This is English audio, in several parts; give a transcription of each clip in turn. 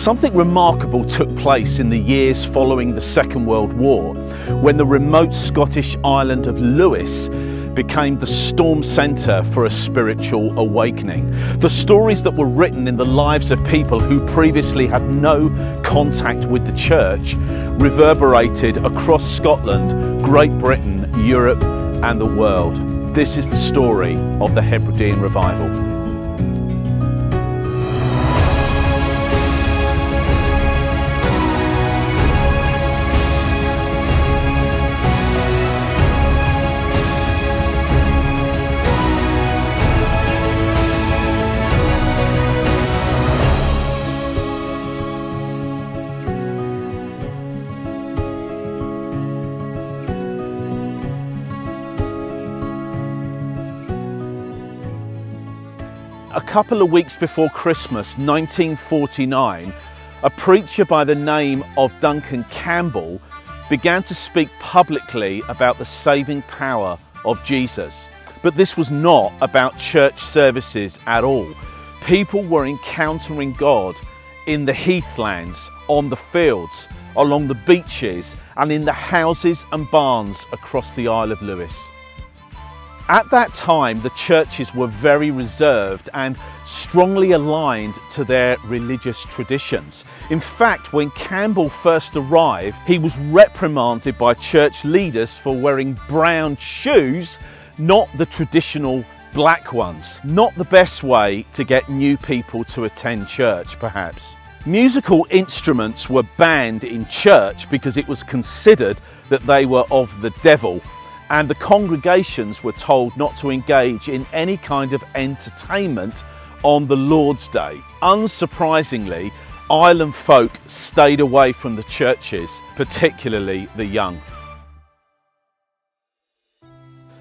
Something remarkable took place in the years following the Second World War when the remote Scottish island of Lewis became the storm centre for a spiritual awakening. The stories that were written in the lives of people who previously had no contact with the church reverberated across Scotland, Great Britain, Europe, and the world. This is the story of the Hebridean revival. Couple of weeks before Christmas 1949, a preacher by the name of Duncan Campbell began to speak publicly about the saving power of Jesus. But this was not about church services at all. People were encountering God in the heathlands, on the fields, along the beaches, and in the houses and barns across the Isle of Lewis. At that time, the churches were very reserved and strongly aligned to their religious traditions. In fact, when Campbell first arrived, he was reprimanded by church leaders for wearing brown shoes, not the traditional black ones. Not the best way to get new people to attend church, perhaps. Musical instruments were banned in church because it was considered that they were of the devil and the congregations were told not to engage in any kind of entertainment on the Lord's Day. Unsurprisingly, island folk stayed away from the churches, particularly the young.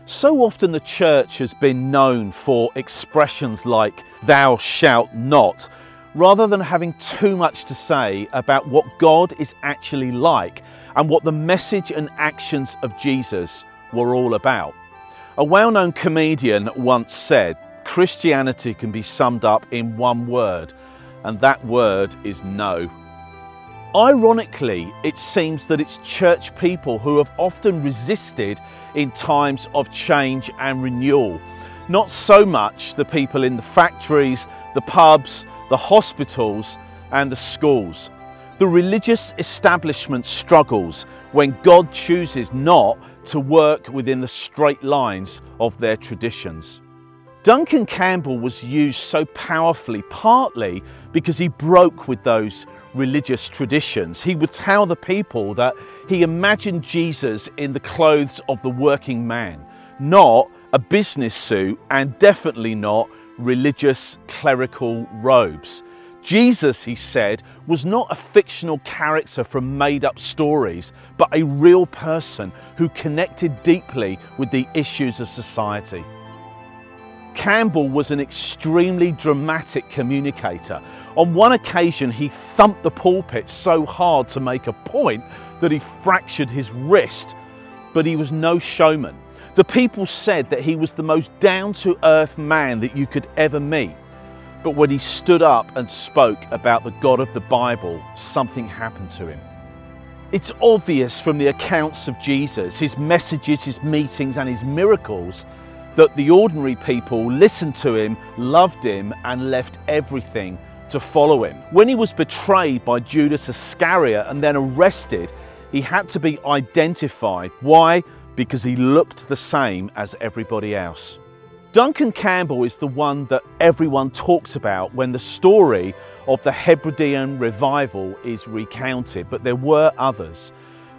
So often the church has been known for expressions like thou shalt not, rather than having too much to say about what God is actually like and what the message and actions of Jesus were all about. A well known comedian once said, Christianity can be summed up in one word, and that word is no. Ironically, it seems that it's church people who have often resisted in times of change and renewal. Not so much the people in the factories, the pubs, the hospitals, and the schools. The religious establishment struggles when God chooses not to work within the straight lines of their traditions. Duncan Campbell was used so powerfully partly because he broke with those religious traditions. He would tell the people that he imagined Jesus in the clothes of the working man, not a business suit and definitely not religious clerical robes. Jesus, he said, was not a fictional character from made up stories, but a real person who connected deeply with the issues of society. Campbell was an extremely dramatic communicator. On one occasion, he thumped the pulpit so hard to make a point that he fractured his wrist, but he was no showman. The people said that he was the most down to earth man that you could ever meet. But when he stood up and spoke about the God of the Bible, something happened to him. It's obvious from the accounts of Jesus, his messages, his meetings, and his miracles that the ordinary people listened to him, loved him, and left everything to follow him. When he was betrayed by Judas Iscariot and then arrested, he had to be identified. Why? Because he looked the same as everybody else. Duncan Campbell is the one that everyone talks about when the story of the Hebridean revival is recounted, but there were others,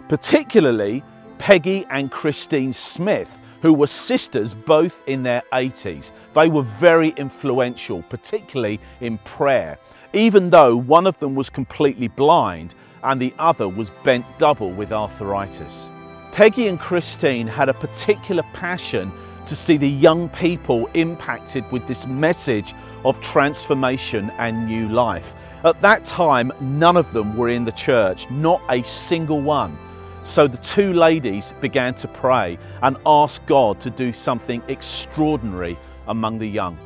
particularly Peggy and Christine Smith, who were sisters both in their 80s. They were very influential, particularly in prayer, even though one of them was completely blind and the other was bent double with arthritis. Peggy and Christine had a particular passion to see the young people impacted with this message of transformation and new life. At that time, none of them were in the church, not a single one. So the two ladies began to pray and ask God to do something extraordinary among the young.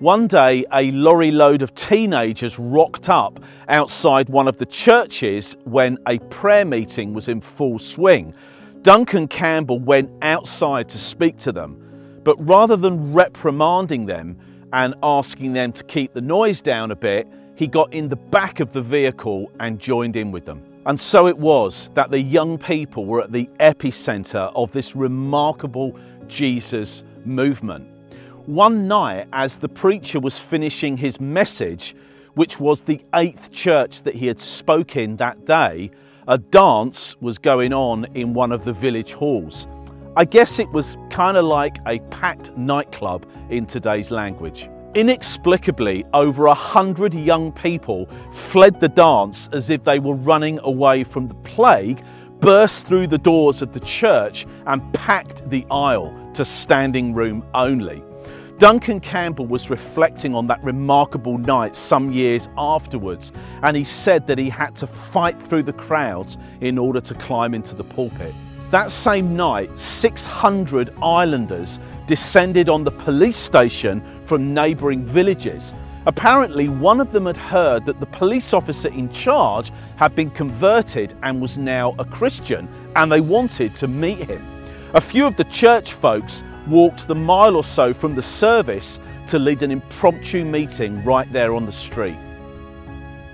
One day, a lorry load of teenagers rocked up outside one of the churches when a prayer meeting was in full swing. Duncan Campbell went outside to speak to them, but rather than reprimanding them and asking them to keep the noise down a bit, he got in the back of the vehicle and joined in with them. And so it was that the young people were at the epicenter of this remarkable Jesus movement one night as the preacher was finishing his message, which was the eighth church that he had spoken that day, a dance was going on in one of the village halls. I guess it was kind of like a packed nightclub in today's language. Inexplicably, over a hundred young people fled the dance as if they were running away from the plague, burst through the doors of the church and packed the aisle to standing room only. Duncan Campbell was reflecting on that remarkable night some years afterwards, and he said that he had to fight through the crowds in order to climb into the pulpit. That same night, 600 islanders descended on the police station from neighbouring villages. Apparently, one of them had heard that the police officer in charge had been converted and was now a Christian, and they wanted to meet him. A few of the church folks walked the mile or so from the service to lead an impromptu meeting right there on the street.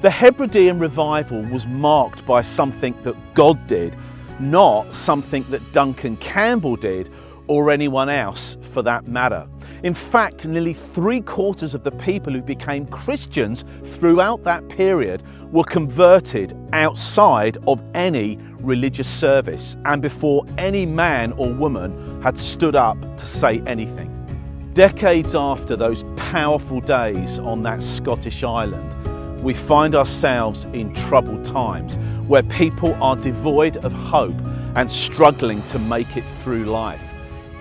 The Hebridean revival was marked by something that God did, not something that Duncan Campbell did or anyone else for that matter. In fact, nearly three quarters of the people who became Christians throughout that period were converted outside of any religious service and before any man or woman had stood up to say anything. Decades after those powerful days on that Scottish island, we find ourselves in troubled times where people are devoid of hope and struggling to make it through life.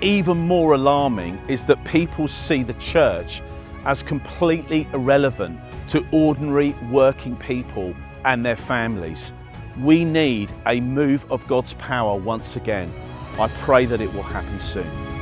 Even more alarming is that people see the church as completely irrelevant to ordinary working people and their families. We need a move of God's power once again. I pray that it will happen soon.